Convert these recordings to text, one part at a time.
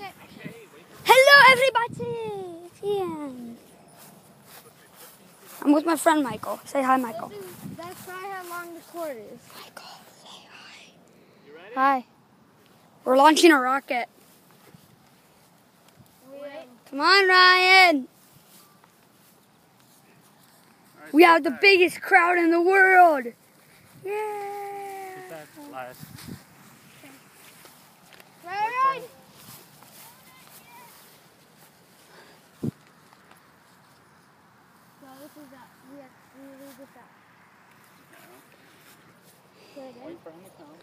it. Hello, everybody. It's Ian. I'm with my friend Michael. Say hi, Michael. This is, that's probably how long the cord is. Michael, say hi. You ready? Hi. We're launching a rocket. Wait. Come on, Ryan. All right, We have the back. biggest crowd in the world. Sit Yeah. back, Elias. Right, So this is that. We have we leave this out. Put. Wait for him to come.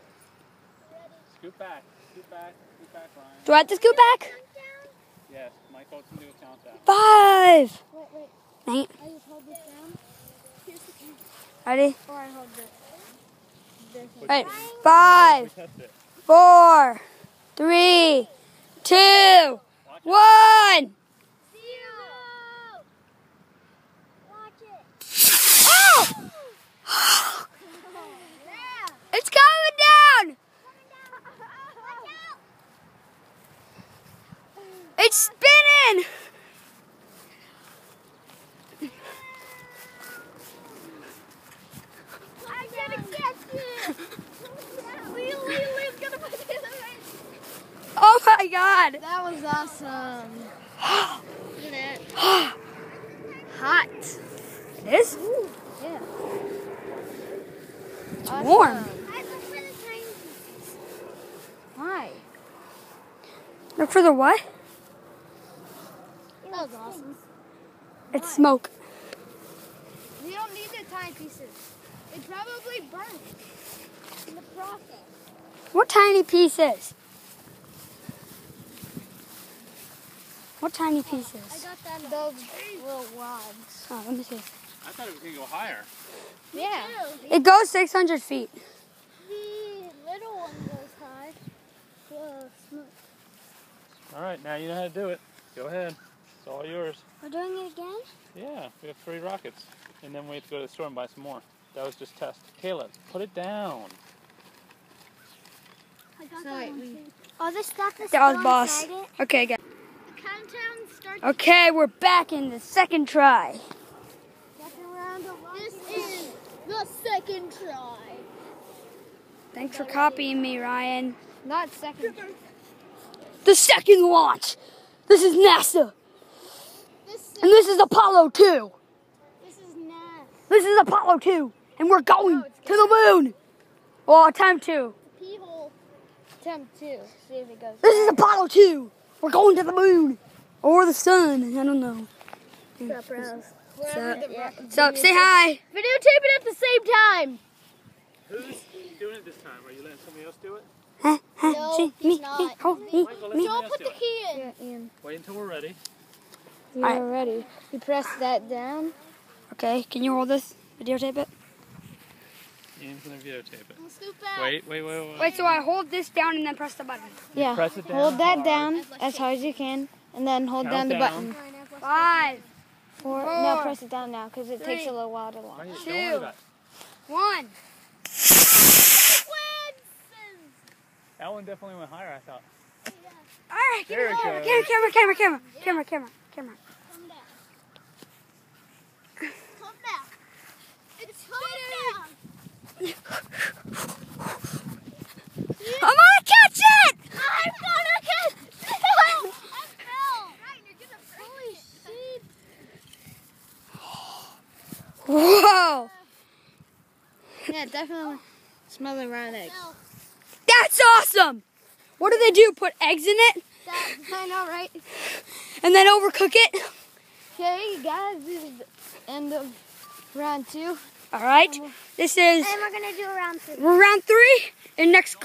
Scoot back. Scoot back. Scoot back, Ryan. Do I have to scoot back? Yes, Michael can do a countdown. Five. Wait, wait. Nine. I just hold this down. Here's the key. Ready? Or I hold this. This one. Right. Five, test it. four, three, two, Watch it. one. Zero. Watch it. Oh! Yeah. It's coming down. Watch out. It's spinning. I'm gonna catch it. Lily, Lily's gonna put it in the race. Oh my God. That was awesome. Look at that. Hot. It is? Yeah. It's warm. Why? Look for the what? That was awesome. It's smoke. We don't need the tiny pieces. It probably burnt in the process. What tiny pieces? What tiny pieces? I got that those little rods. Oh, let me see. I thought it was going to go higher. Yeah. It goes 600 feet. The little one goes high. The sm- All right, now you know how to do it. Go ahead. It's all yours. We're doing it again? Yeah, we have three rockets. And then we have to go to the store and buy some more. That was just test. Caleb, put it down. I got So that wait, one we- Oh, this stuff is That was boss. it? Okay, guys. The countdown starts. Okay, we're back in the second try. Second round of This is the second try. Thanks for copying me, Ryan. Not second. The second launch. This is NASA. This And this is Apollo 2. this is nice. This is Apollo 2. And we're going No, to the moon. Well, time two. Pee hole. Attempt two. See if it goes. This is Apollo 2. We're going to the moon. Or the sun. I don't know. Wherever the rocket- So, say hi. Videotape it at the same time. Who's doing it this time? Are you letting somebody else do it? Huh, huh, No, see, he's me, not. me, oh, me, Michael, let me. Don't put the key in. Yeah, Wait until we're ready. You're ready. You press that down. Okay, can you hold this? Videotape it? Ian's going to videotape it. Wait, wait, wait, wait. Wait, so I hold this down and then press the button. Yeah. press it down hold that hard. down as hard as you can, and then hold down the Count button. Five, Four. Four. No, press it down now because it takes a little while to Why launch. you- Two. Don't worry about one. That one definitely went higher, I thought. All right, give There me it camera, goes. camera, camera, camera, camera, camera, camera. Come down. Come down. It's coming down. I'm gonna catch it! I'm gonna catch it. I fell. Right, you're gonna Holy shit. Whoa, Yeah, definitely smell the round egg. No, that's awesome! What do they do? Put eggs in it that, I know, right? And then overcook it? Okay, guys, this is the end of round two. All right, um, this is And we're gonna do round three. we're round three and next cook.